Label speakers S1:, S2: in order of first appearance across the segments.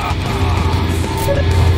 S1: Come on.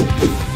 S2: you